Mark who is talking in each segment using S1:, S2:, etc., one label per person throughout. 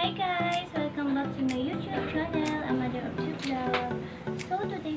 S1: Hi guys! Welcome back to my YouTube channel, a mother of two vlog. So today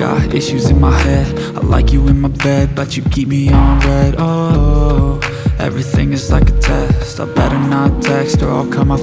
S2: got issues in my head. I like you in my bed, but you keep me on red. Oh, everything is like a test. I better not text or I'll come off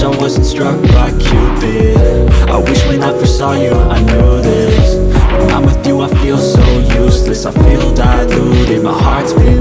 S2: wish I wasn't struck by Cupid. I wish when I first saw you I knew this. When I'm with you I feel so useless. I feel diluted, my heart's been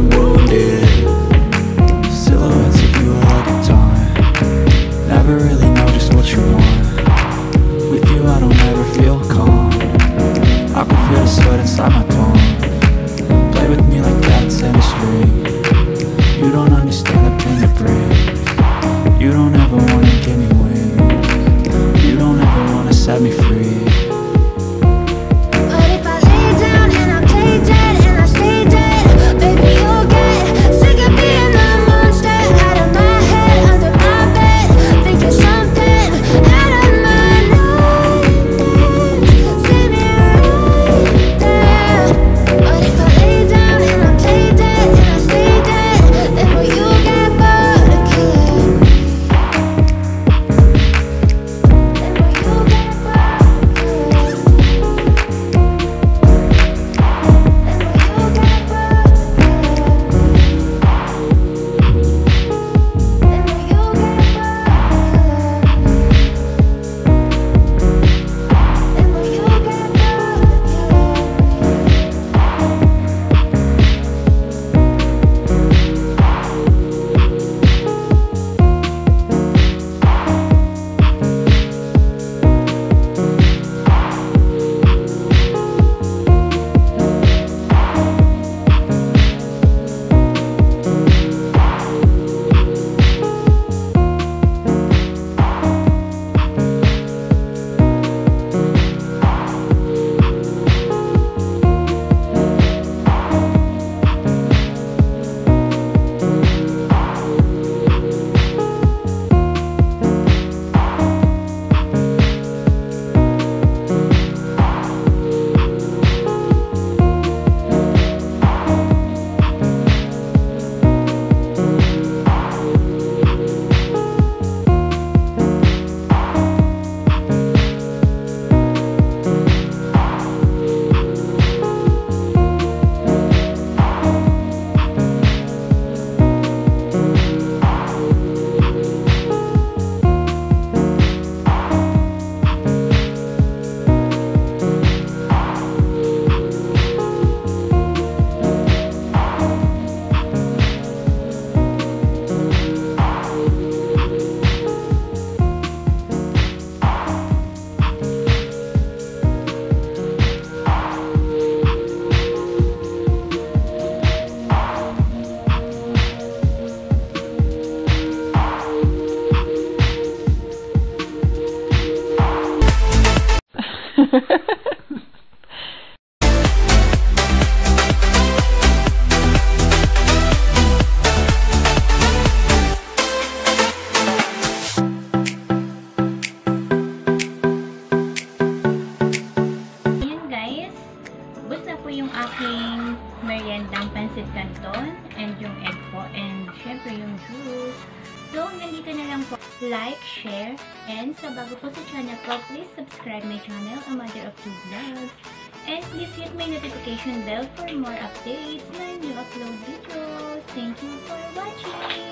S3: like, share, and sa bago po sa channel ko, please subscribe my channel, A Mother of Two Vlogs. And please hit my notification bell for more updates na new upload videos. Thank you for watching!